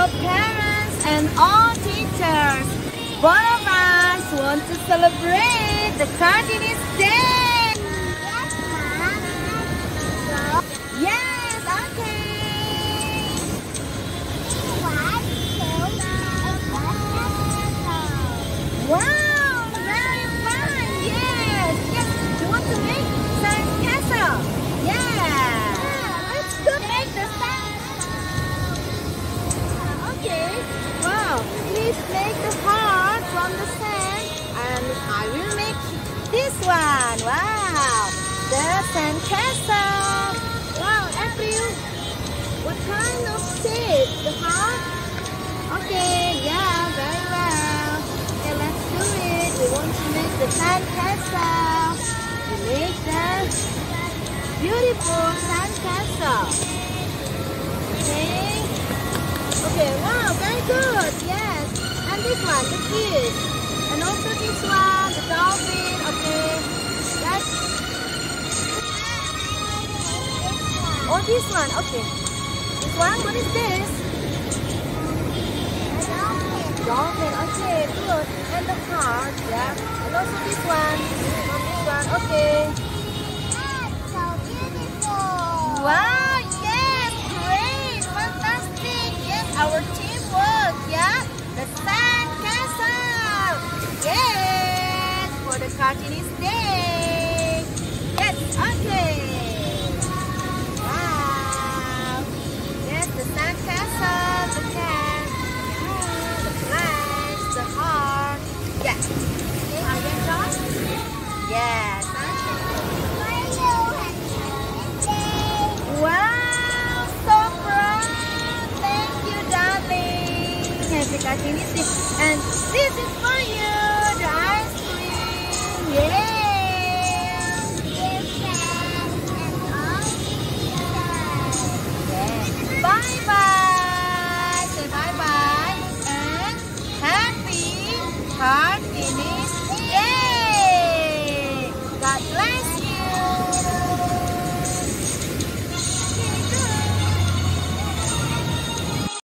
your parents and all teachers. One of us want to celebrate the Kartini's Day. One. Wow. The sand castle. Wow, April. What kind of shape? The heart? Okay. Yeah. Very well. Okay, let's do it. We want to make the sand castle. We make the beautiful sand castle. Okay. Okay, wow, very good. Yes. And this one, the fish. Oh this one. Okay. This one, what is this? Dolphin. Okay, good. And the heart, yeah. And also this one. This one. Okay. So beautiful. Wow, yes, great, fantastic. Yes, our teamwork, yeah. The sand castle. Yes, for the Kartini's day. And this is for you, the ice cream. Yeah. Bye-bye. Say bye-bye. And happy heart